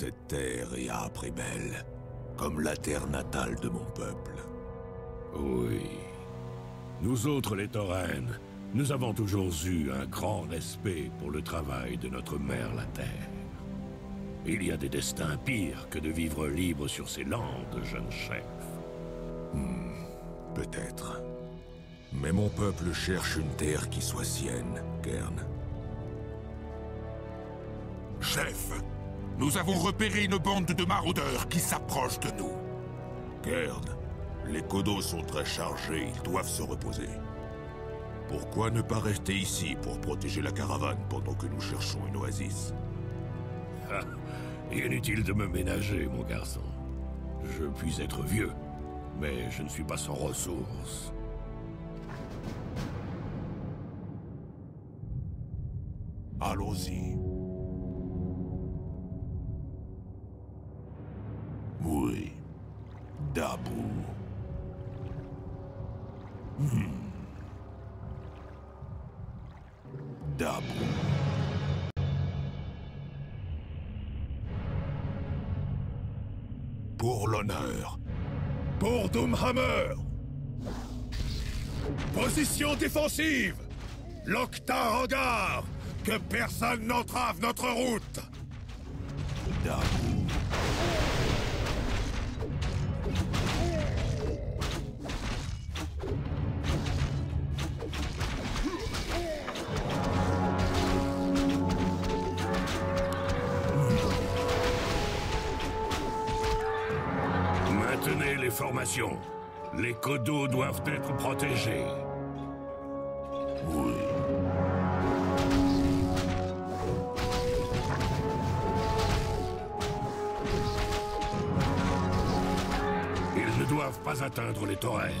Cette terre est âpre et belle, comme la terre natale de mon peuple. Oui. Nous autres, les Taurennes, nous avons toujours eu un grand respect pour le travail de notre mère, la Terre. Il y a des destins pires que de vivre libre sur ces landes, jeune chef. Hmm, peut-être. Mais mon peuple cherche une terre qui soit sienne, Kern. Chef, nous avons repéré une bande de maraudeurs qui s'approche de nous. Kern, les codos sont très chargés, ils doivent se reposer. Pourquoi ne pas rester ici pour protéger la caravane pendant que nous cherchons une oasis? Ah, Inutile de me ménager, mon garçon. Je puis être vieux, mais je ne suis pas sans ressources. Allons-y. Dabou. Hmm. Dabou. Pour l'honneur. Pour Doomhammer Position défensive L'Octa regard Que personne n'entrave notre route Dabou. Les formations. Les codos doivent être protégés. Oui. Ils ne doivent pas atteindre les taurennes.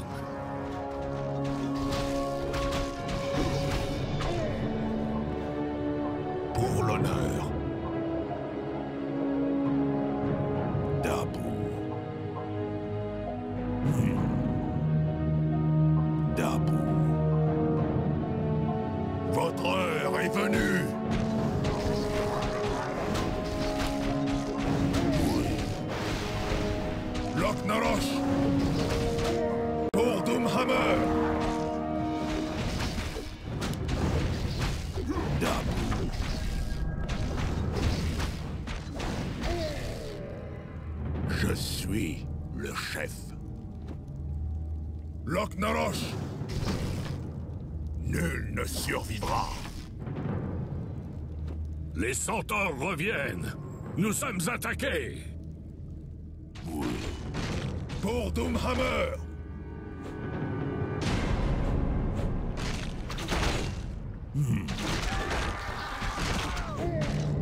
Centaures reviennent. Nous sommes attaqués. Pour Doomhammer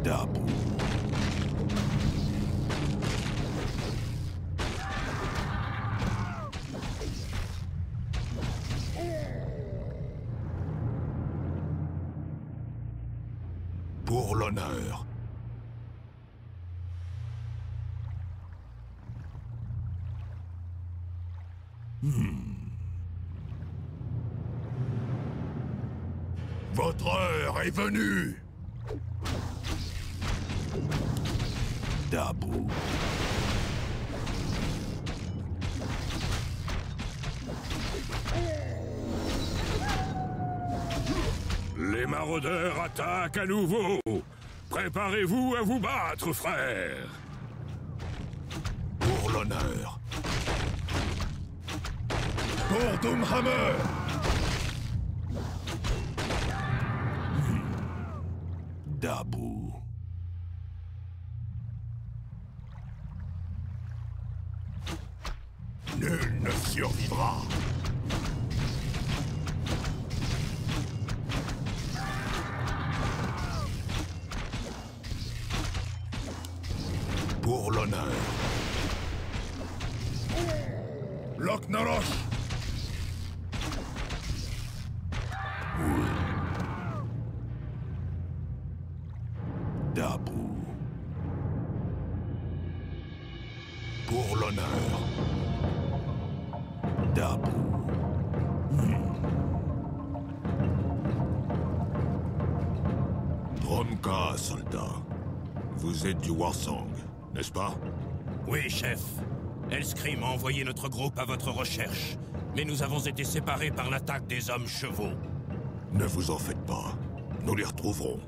Dabou. L'honneur. Votre heure est venue Dabou. Les maraudeurs attaquent à nouveau. Préparez-vous à vous battre, frères. Pour l'honneur. Pour Doomhammer Dabou. Pour l'honneur. Dabou. Dromka, soldat. Vous êtes du Warsong, n'est-ce pas? Oui, chef. Elscrim a envoyé notre groupe à votre recherche, mais nous avons été séparés par l'attaque des hommes chevaux. Ne vous en faites pas. Nous les retrouverons.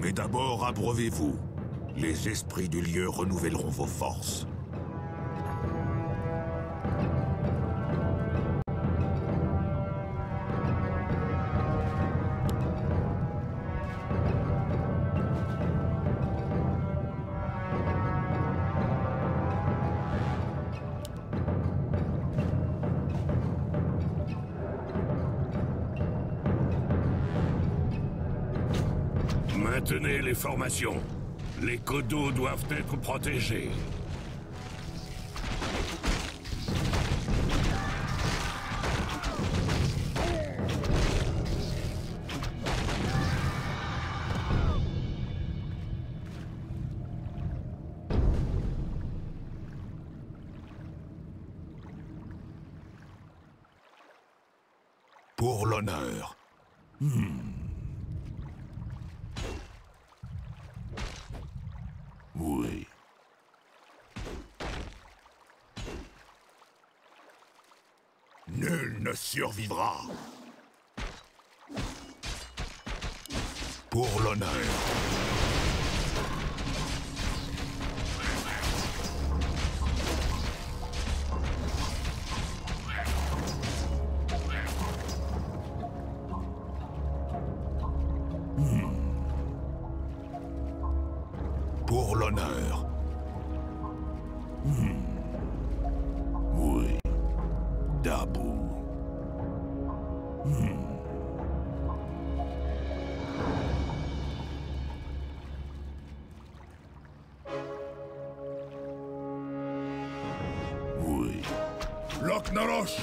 Mais d'abord, abreuvez-vous. Les esprits du lieu renouvelleront vos forces. Maintenez les formations. Les codos doivent être protégés. Pour l'honneur. Oui. Nul ne survivra. Pour l'honneur. Pour l'honneur. Oui. Dabou. Loknarosh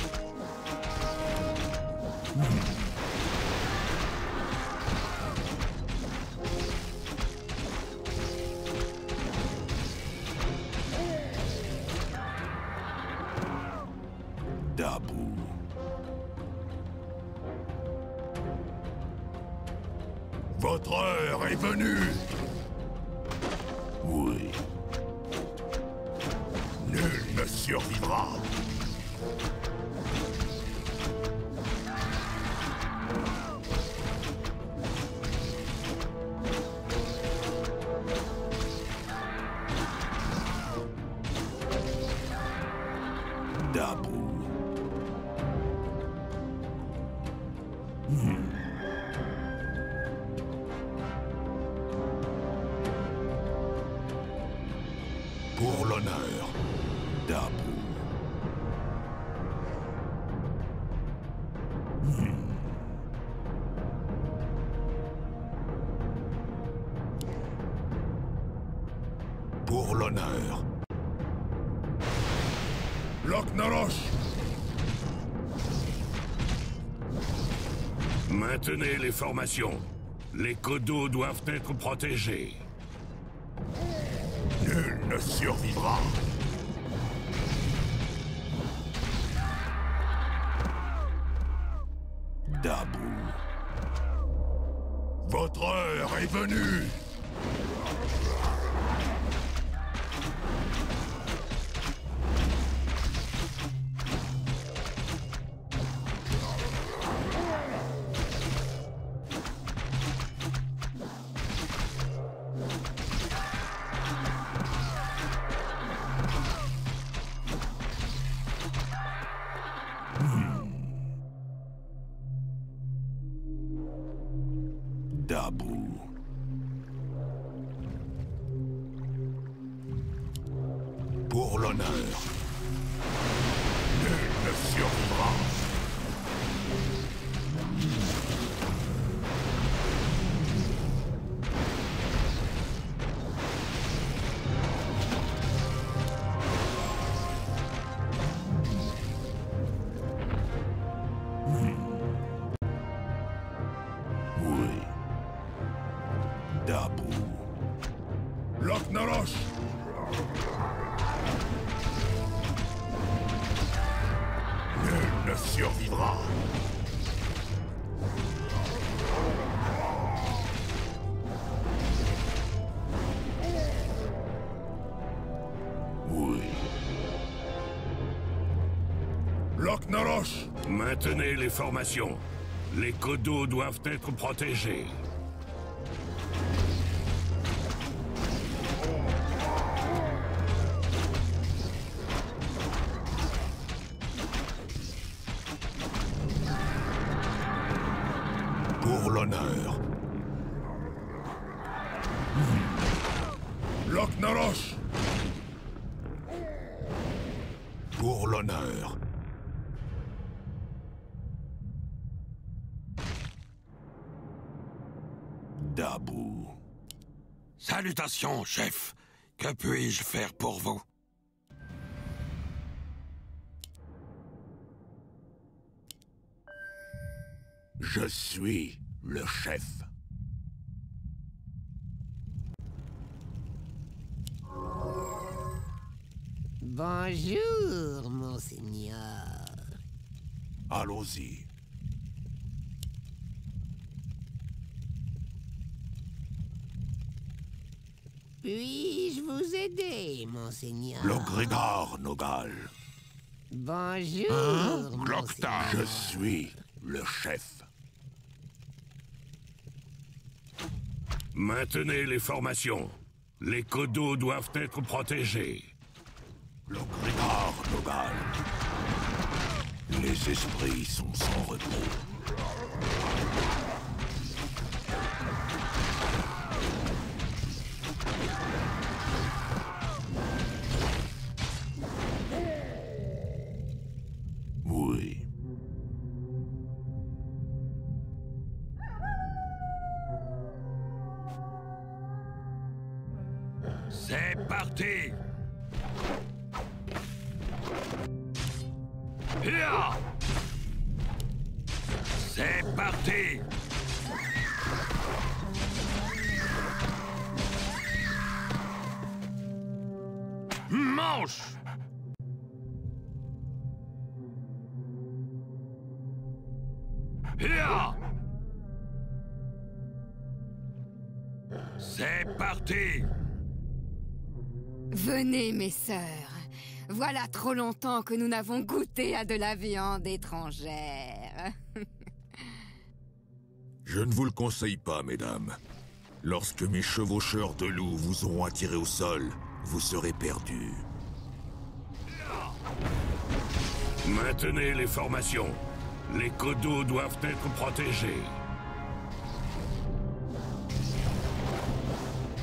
Dabou. Votre heure est venue Oui. Nul ne survivra Pour l'honneur. Loknarosh Maintenez les formations. Les codos doivent être protégés. Nul ne survivra Dabou. Votre heure est venue Dabu. Loch Narosh! Nul ne survivra. Oui. Loch Maintenez les formations. Les codeaux doivent être protégés. Pour l'honneur. Loch Norosh Pour l'honneur. Dabou. Salutations, chef. Que puis-je faire pour vous? Je suis le chef. Bonjour, monseigneur. Allons-y. Puis-je vous aider, monseigneur? Logrégard Nogal. Bonjour, Hein? monseigneur. Je suis le chef. Maintenez les formations. Les codos doivent être protégés. Logrégard Nogal. Les esprits sont sans repos. Parti Venez, mes sœurs. Voilà trop longtemps que nous n'avons goûté à de la viande étrangère. Je ne vous le conseille pas, mesdames. Lorsque mes chevaucheurs de loups vous auront attiré au sol, vous serez perdus. Maintenez les formations. Les codos doivent être protégés.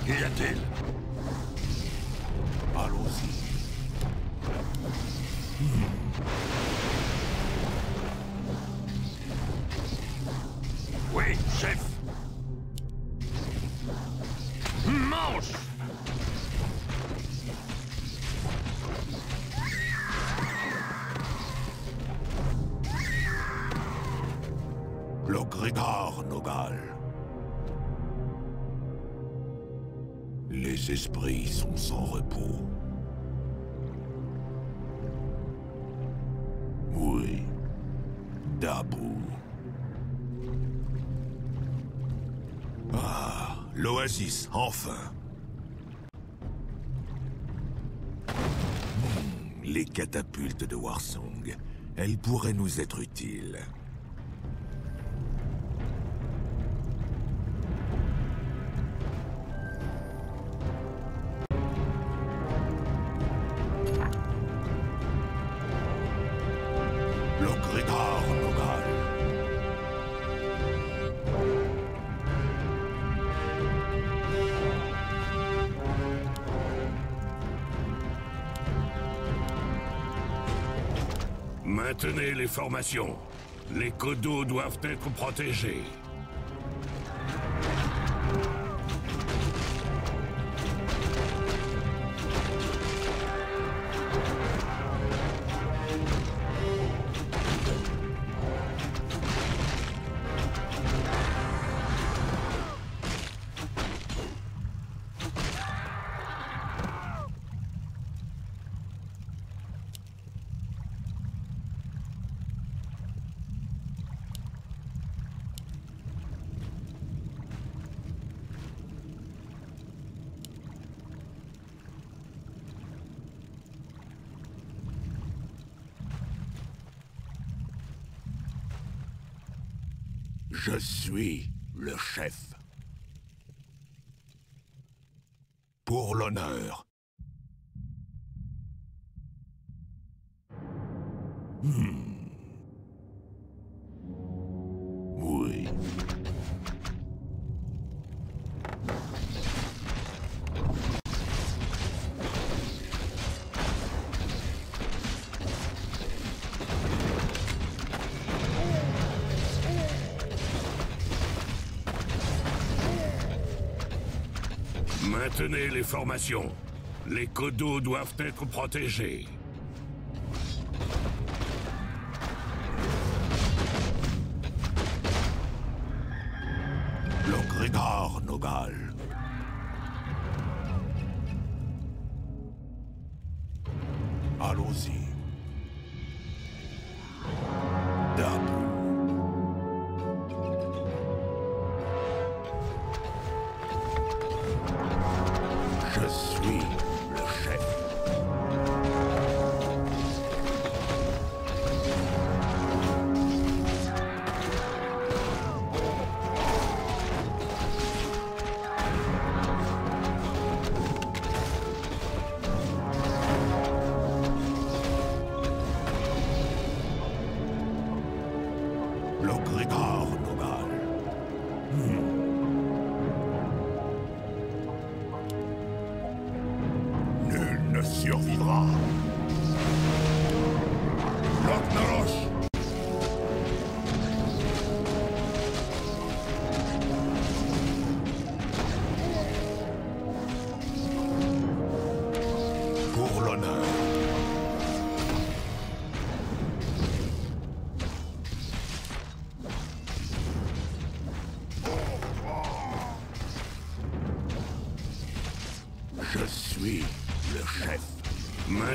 Qu'y a-t-il? Allons-y. Oui, chef. Manche Logrégard Nogal. Les esprits sont sans repos. Oui. Dabou. Ah, l'oasis, enfin. Hmm, les catapultes de Warsong. Elles pourraient nous être utiles. Maintenez les formations. Les codos doivent être protégés. Je suis le chef. Maintenez les formations. Les codos doivent être protégés.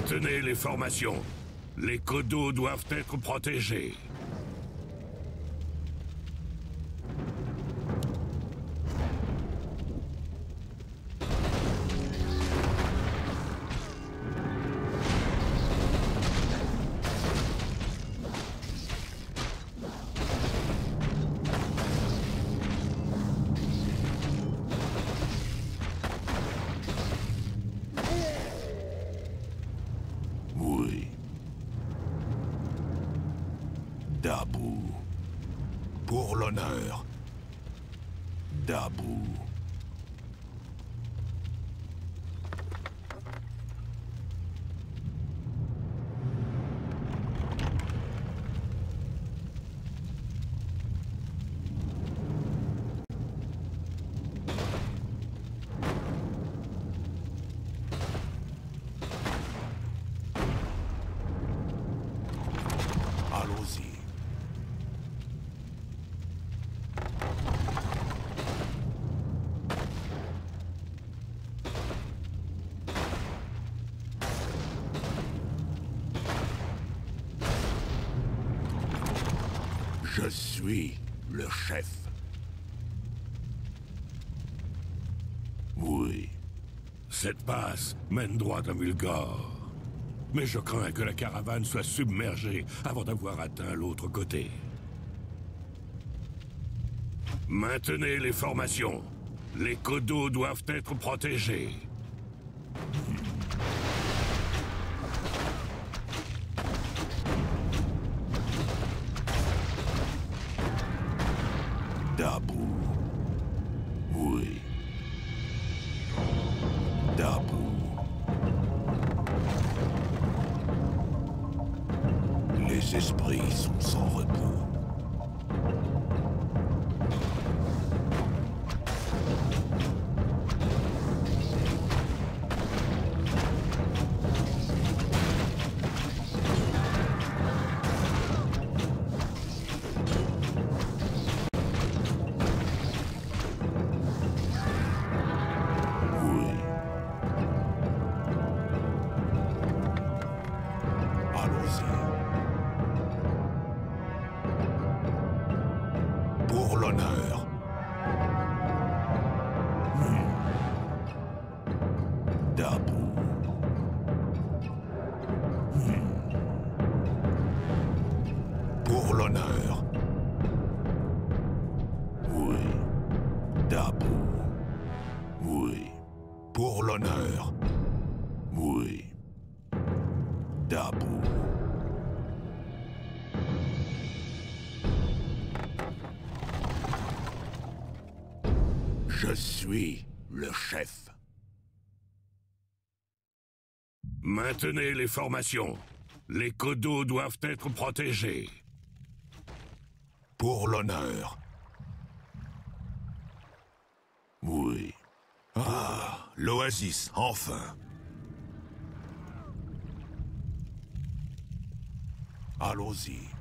Maintenez les formations. Les codos doivent être protégés. L'honneur. Dabou. Allons-y. Le chef. Oui. Cette passe mène droit à Mulgore. Mais je crains que la caravane soit submergée avant d'avoir atteint l'autre côté. Maintenez les formations. Les codos doivent être protégés. Dabou. Suis le chef. Maintenez les formations. Les codos doivent être protégés. Pour l'honneur. Oui. Ah, l'oasis, enfin. Allons-y.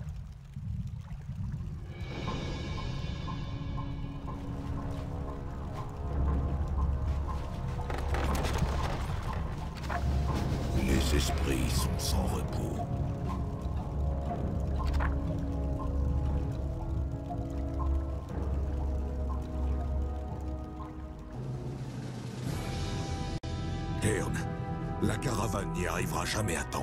Les esprits sont sans repos. Cairn, la caravane n'y arrivera jamais à temps.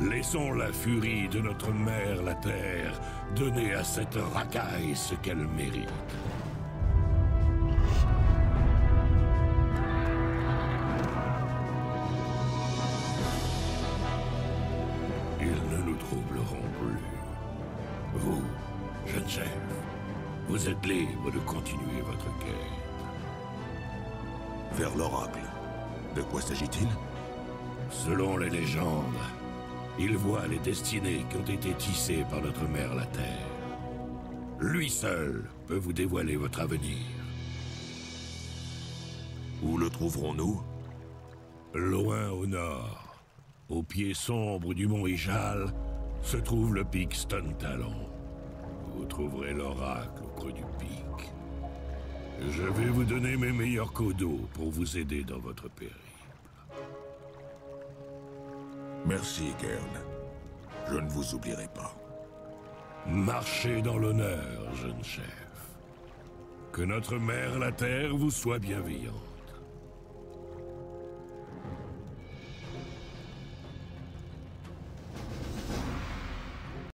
Laissons la furie de notre mère, la Terre, donner à cette racaille ce qu'elle mérite. Libre de continuer votre quête. Vers l'oracle. De quoi s'agit-il? Selon les légendes, il voit les destinées qui ont été tissées par notre mère la Terre. Lui seul peut vous dévoiler votre avenir. Où le trouverons-nous? Loin au nord, au pied sombre du mont Ijal, se trouve le pic Stone Talon. Vous trouverez l'oracle au creux du pic. Je vais vous donner mes meilleurs codos pour vous aider dans votre périple. Merci, Cairn. Je ne vous oublierai pas. Marchez dans l'honneur, jeune chef. Que notre mère la Terre vous soit bienveillante.